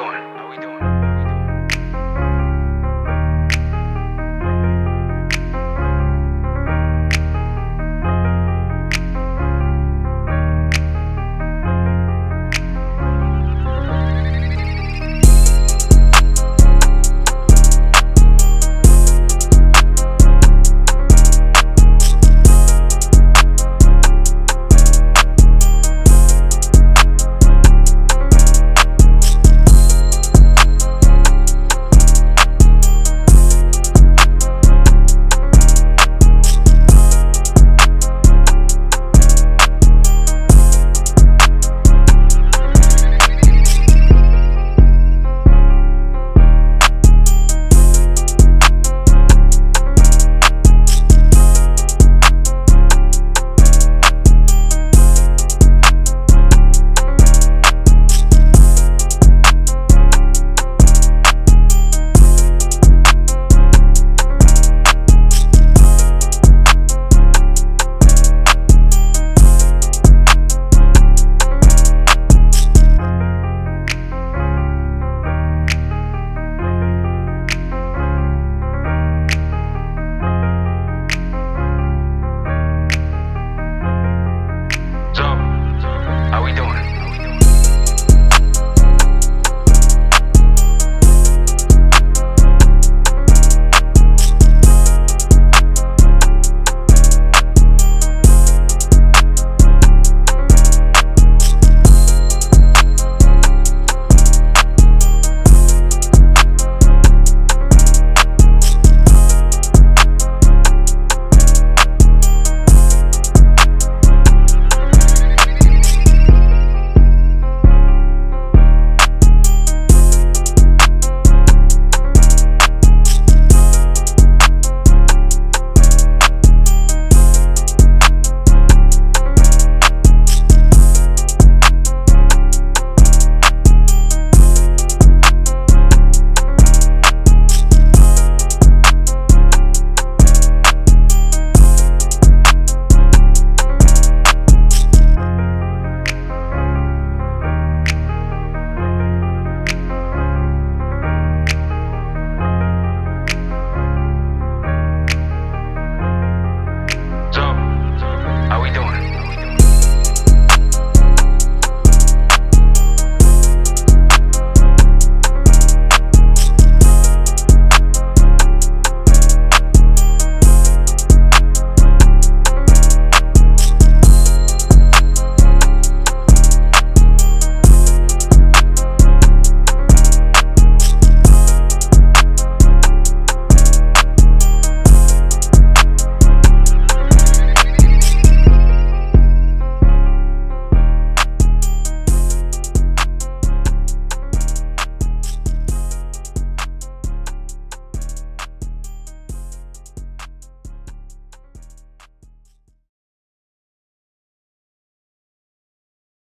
doing?